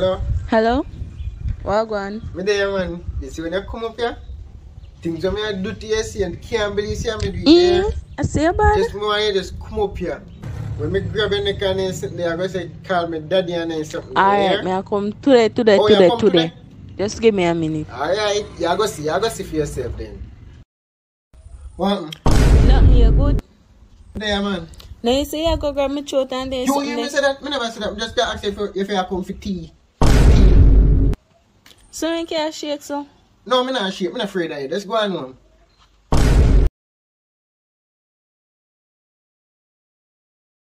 Hello? Hello? What going? Me there, man. You see when you come up here? Things that me I do to you, see, and can't believe see me do it there. Mm, I see you, bud. Just more you just come up here. When me grab your neck and then sit there, I go say, call me daddy and then something. Alright, may I come today, today, Oh, today, today. today? Just give me a minute. Alright, you go see, you go see for yourself then. What? Nothing here good. There, man. Now you say I go grab my throat and then You something hear me say that? Me never say that. Me just ask if you, if you come for tea. So you can't shake so. No, me not shake. Me not afraid of you. Just go on.